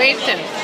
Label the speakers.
Speaker 1: Wave him.